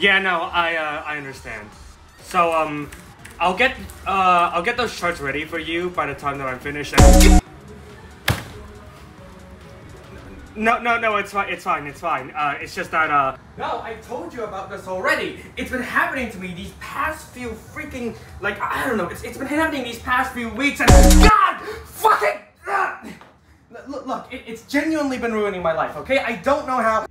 yeah, no, I uh, I understand. So um, I'll get uh I'll get those charts ready for you by the time that I'm finished. No, no, no, it's fine, it's fine, it's fine. Uh, it's just that, uh... No, I told you about this already! It's been happening to me these past few freaking... Like, I don't know, it's, it's been happening these past few weeks and... God! It, it's genuinely been ruining my life. Okay, I don't know how.